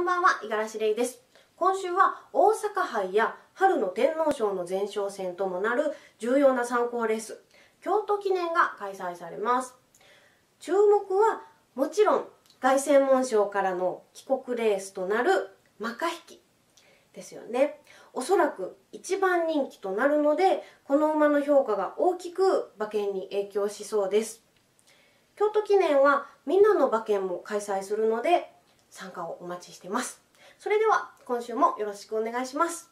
こんばんは、五十嵐レイです。今週は大阪杯や春の天皇賞の前哨戦ともなる重要な参考レース、京都記念が開催されます。注目はもちろん凱旋門賞からの帰国レースとなるマカ引きですよね。おそらく一番人気となるので、この馬の評価が大きく馬券に影響しそうです。京都記念はみんなの馬券も開催するので参加をお待ちしてます。それでは今週もよろしくお願いします。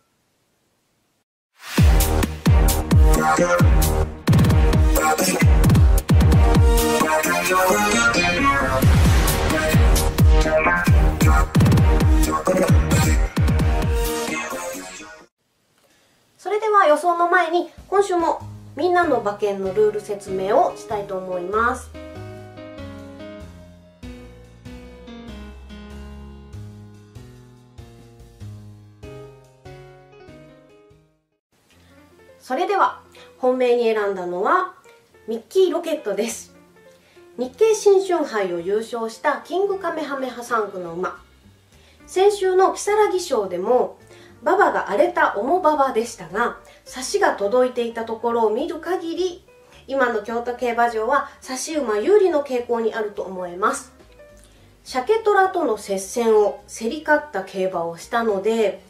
それでは予想の前に今週もみんなの馬券のルール説明をしたいと思います。それでは本命に選んだのはミッキーロケットです。日経新春杯を優勝したキングカメハメハ3区の馬。先週の如月賞でも馬場が荒れた重馬場でしたが差しが届いていたところを見る限り今の京都競馬場は差し馬有利の傾向にあると思います。鮭虎との接戦を競り勝った競馬をしたので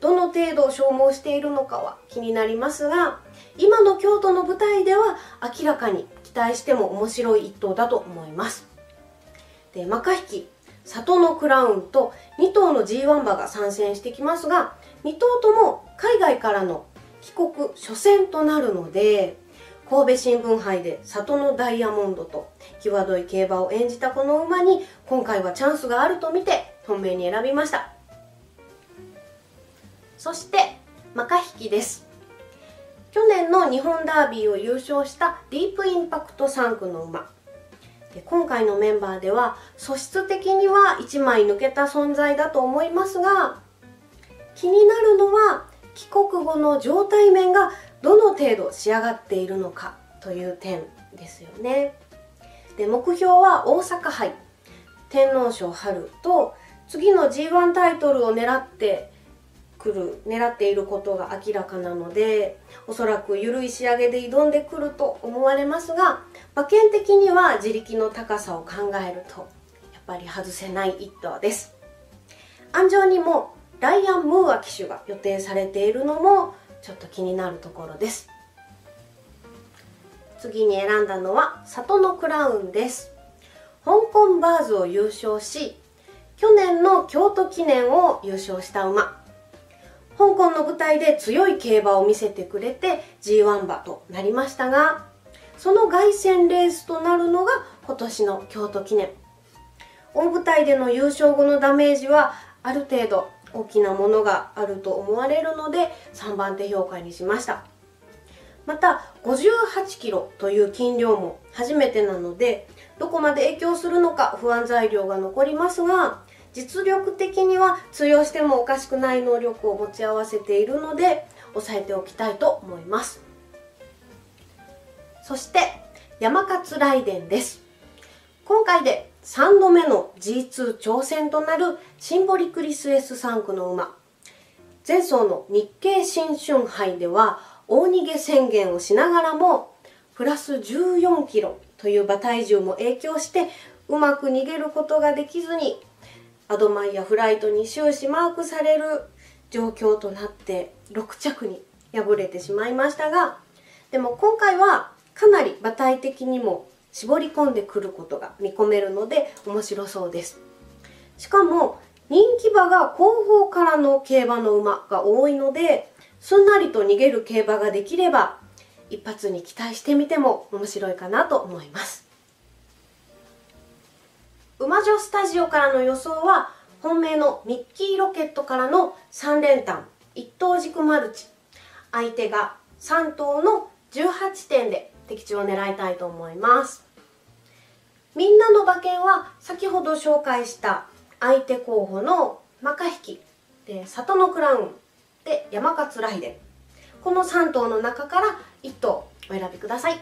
どの程度消耗しているのかは気になりますが今の京都の舞台では明らかに期待しても面白い一頭だと思います。でマカ引き里のクラウンと2頭の G1 馬が参戦してきますが2頭とも海外からの帰国初戦となるので神戸新聞杯で里のダイヤモンドと際どい競馬を演じたこの馬に今回はチャンスがあると見て本命に選びました。そしてマカ引きです。去年の日本ダービーを優勝したディープインパクト3区の馬。で今回のメンバーでは素質的には1枚抜けた存在だと思いますが気になるのは帰国後の状態面がどの程度仕上がっているのかという点ですよね。で目標は大阪杯天皇賞春と次の G1 タイトルを狙ってくる狙っていることが明らかなのでおそらく緩い仕上げで挑んでくると思われますが馬券的には自力の高さを考えるとやっぱり外せない一頭です。安城にもライアン・ムーア騎手が予定されているのもちょっと気になるところです。次に選んだのは里のクラウンです。香港バーズを優勝し去年の京都記念を優勝した馬。香港の舞台で強い競馬を見せてくれて G1 馬となりましたがその凱旋レースとなるのが今年の京都記念。大舞台での優勝後のダメージはある程度大きなものがあると思われるので3番手評価にしました。また58キロという斤量も初めてなのでどこまで影響するのか不安材料が残りますが実力的には通用してもおかしくない能力を持ち合わせているので押さえておきたいと思います。そして山勝雷電です。今回で3度目の G2 挑戦となるシンボリクリス S3 区の馬。前走の日経新春杯では大逃げ宣言をしながらもプラス14キロという馬体重も影響してうまく逃げることができずにアドマイヤフライトに終始マークされる状況となって6着に敗れてしまいましたがでも今回はかなり馬体的にも絞り込んでくることが見込めるので面白そうです。しかも人気馬が後方からの競馬の馬が多いのですんなりと逃げる競馬ができれば一発に期待してみても面白いかなと思います。馬女スタジオからの予想は本命のミッキーロケットからの3連単1等軸マルチ。相手が3頭の18点で的中を狙いたいと思います。みんなの馬券は先ほど紹介した相手候補のマカ引きで里のクラウンで山勝ライデこの3頭の中から1頭お選びください。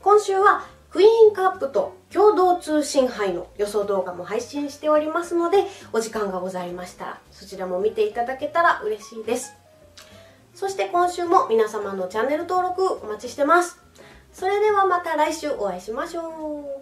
今週はクイーンカップと共同通信杯の予想動画も配信しておりますのでお時間がございましたらそちらも見ていただけたら嬉しいです。そして今週も皆様のチャンネル登録お待ちしてます。それではまた来週お会いしましょう。